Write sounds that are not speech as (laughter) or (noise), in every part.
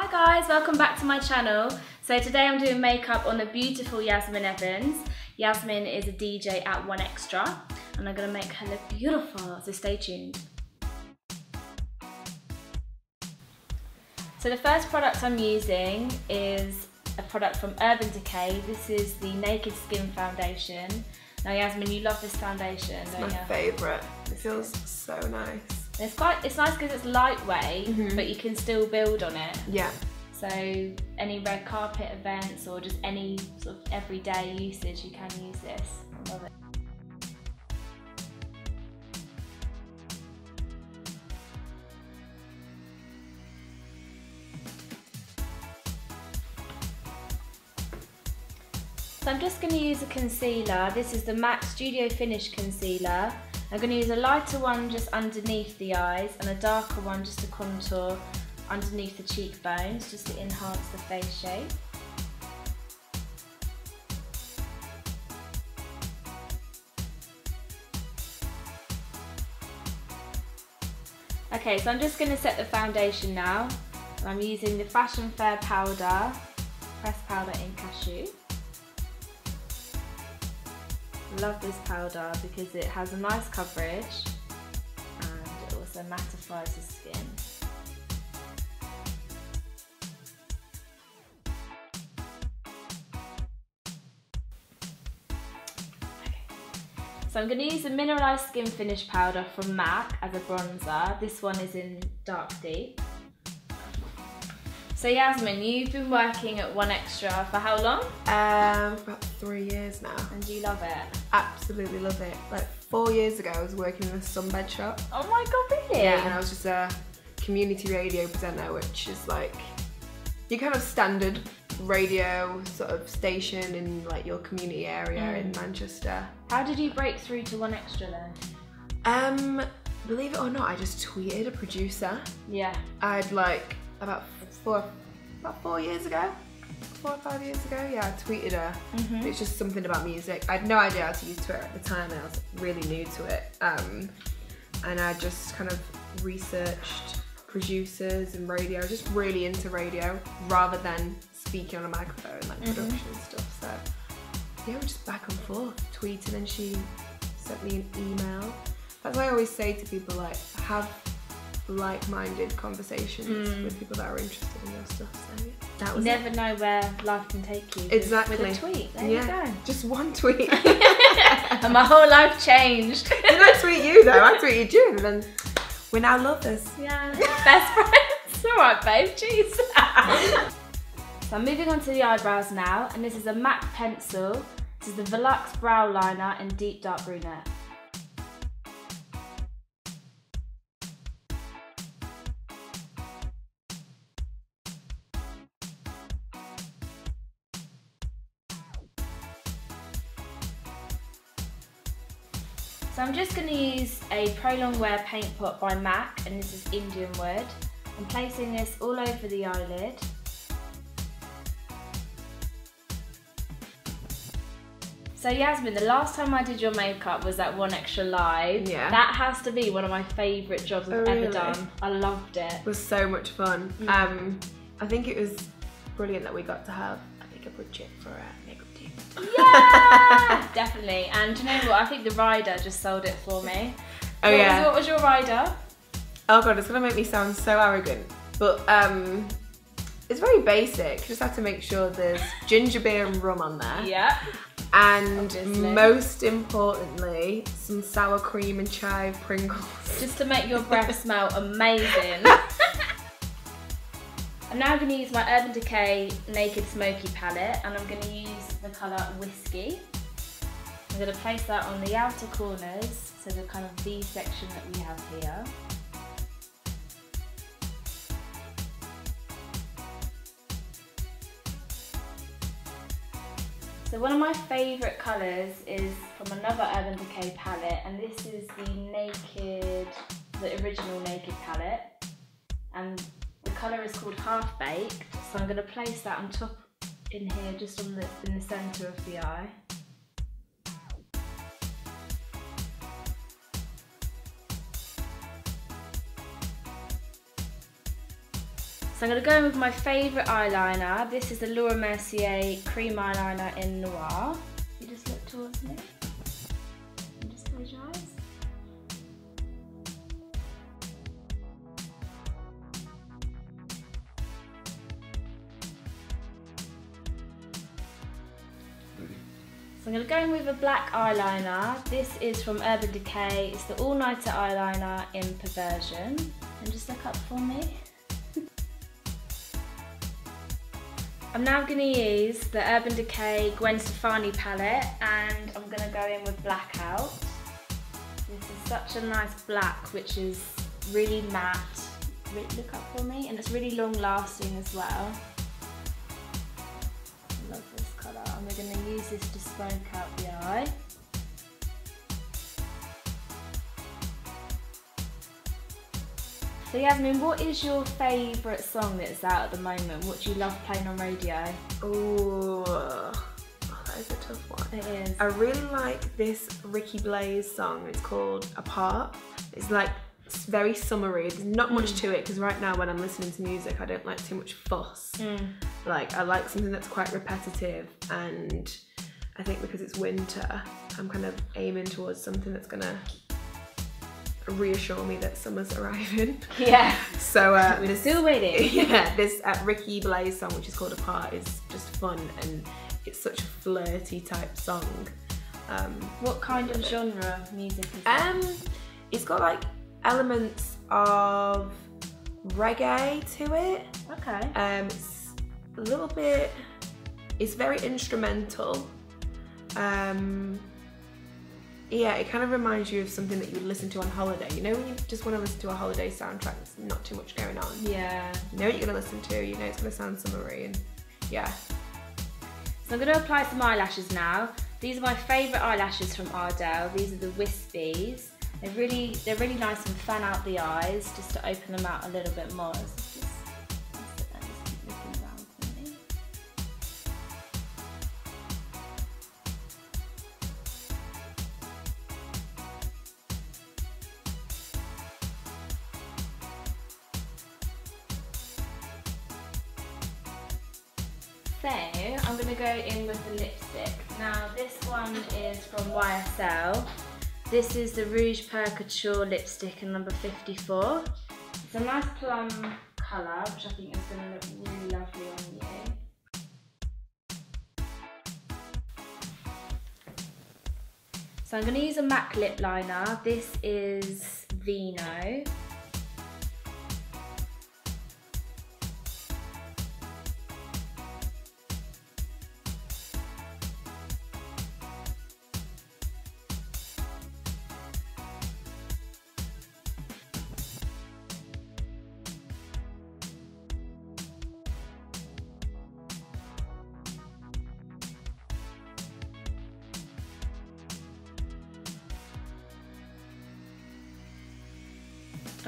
Hi guys, welcome back to my channel. So today I'm doing makeup on the beautiful Yasmin Evans. Yasmin is a DJ at 1Xtra and I'm gonna make her look beautiful, so stay tuned. So the first product I'm using is a product from Urban Decay. This is the Naked Skin Foundation. Now Yasmin, you love this foundation, it's my you? favourite. It feels so nice. It's quite, it's nice because it's lightweight, Mhm. but you can still build on it. Yeah. So any red carpet events or just any sort of everyday usage, you can use this. I love it. So I'm just going to use a concealer. This is the MAC Studio Finish Concealer. I'm going to use a lighter one just underneath the eyes and a darker one just to contour underneath the cheekbones, just to enhance the face shape. Okay, so I'm just going to set the foundation now. I'm using the Fashion Fair powder, pressed powder in cashew. Love this powder because it has a nice coverage and it also mattifies the skin. So I'm going to use the Mineralized Skin Finish Powder from MAC as a bronzer. This one is in Dark Deep. So Yasmin, you've been working at 1Xtra for how long? Um, about three years now. And you love it? Absolutely love it. Like four years ago, I was working in a sunbed shop. Oh my god, really? Yeah, and I was just a community radio presenter, which is like your kind of standard radio sort of station in like your community area in Manchester. How did you break through to 1Xtra then? Um, believe it or not, I just tweeted a producer. Yeah. I'd like about four, about four years ago, four or five years ago. Yeah, I tweeted her. Mhm. It's just something about music. I had no idea how to use Twitter at the time, I was really new to it. Um, and I just kind of researched producers and radio. Just really into radio rather than speaking on a microphone like Mhm. production and stuff. So yeah, we're just back and forth tweeting, and she sent me an email. That's why I always say to people like have like-minded conversations Mm. with people that are interested in your stuff. So yeah, that You was it. never know where life can take you. Exactly. With a tweet. There yeah, you just one (laughs) tweet. and my whole life changed. (laughs) Did I tweet you though? I tweeted you, and then we're now lovers. yeah. Best friends. (laughs) Alright, babe. Jeez. so I'm moving on to the eyebrows now, and this is a MAC pencil. This is the Veluxe Brow Liner in Deep Dark Brunette. So I'm just going to use a Prolong Wear paint pot by MAC and this is Indianwood. I'm placing this all over the eyelid. So Yasmin, the last time I did your makeup was at 1Xtra Live. Yeah. That has to be one of my favourite jobs I've Oh, ever really? done. I loved it. It was so much fun. Mm. Um, I think it was brilliant that we got to have a budget for a makeup team. Yeah! (laughs) Definitely. And you know what? I think the rider just sold it for me. Oh what yeah. Was, what was your rider? Oh god, it's gonna make me sound so arrogant, but um, it's very basic. Just have to make sure there's ginger beer and rum on there. Yeah. And Obviously. most importantly, some sour cream and chive Pringles. just to make your breath (laughs) smell amazing. (laughs) I'm now going to use my Urban Decay Naked Smoky palette and I'm going to use the colour Whiskey. I'm going to place that on the outer corners, so the kind of V section that we have here. So one of my favourite colours is from another Urban Decay palette and this is the Naked, the original Naked palette and colour is called Half Baked so I'm going to place that on top in here just on the, in the centre of the eye. So I'm going to go in with my favourite eyeliner. This is the Laura Mercier cream eyeliner in Noir. You just look towards me. And just close your eyes. I'm going to go in with a black eyeliner. This is from Urban Decay. It's the All Nighter eyeliner in Perversion. And just look up for me. (laughs) I'm now going to use the Urban Decay Gwen Stefani palette and I'm going to go in with Blackout. This is such a nice black which is really matte. Look up for me and it's really long lasting as well. And we're going to use this to smoke out the eye. So Yasmin, what is your favourite song that's out at the moment? What do you love playing on radio? Ooh, oh, that is a tough one. It is. I really like this Ricky Blaze song. It's called Apart. It's like it's very summery. There's not much Mm. to it because right now when I'm listening to music, I don't like too much fuss. Mm. Like I like something that's quite repetitive, and I think because it's winter, I'm kind of aiming towards something that's gonna reassure me that summer's (laughs) arriving. Yeah. So uh, (laughs) We're this- still waiting. (laughs) yeah, this uh, Ricky Blaze song, which is called Apart, is just fun and it's such a flirty type song. Um, What kind of genre of music is that? um, it's got like elements of reggae to it. okay. Um, it's a little bit. It's very instrumental. Um, yeah, it kind of reminds you of something that you would listen to on holiday. You know, when you just want to listen to a holiday soundtrack, there's not too much going on. Yeah. You know what you're gonna listen to. You know it's gonna sound summery, and yeah. So I'm going to apply some eyelashes now. These are my favourite eyelashes from Ardell. These are the Wispies. They're really, they're really nice and fan out the eyes just to open them out a little bit more. So I'm going to go in with the lipstick. Now this one is from YSL. This is the Rouge Pur Couture lipstick in number 54. It's a nice plum colour, which I think is going to look really lovely on you. So I'm going to use a MAC lip liner. This is Vino.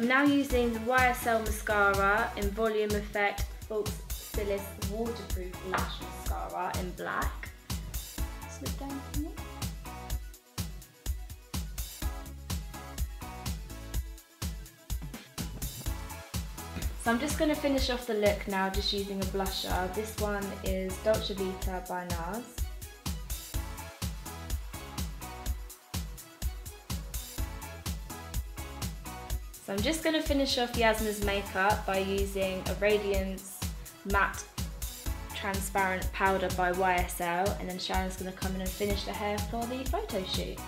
I'm now using the YSL mascara in Volume Effect Faux Cils Waterproof Lash Mascara in black. Slip down for me. So I'm just going to finish off the look now just using a blusher. This one is Dolce Vita by NARS. So I'm just going to finish off Yasmin's makeup by using a Radiance Matte Transparent Powder by YSL and then Sharon's going to come in and finish the hair for the photo shoot.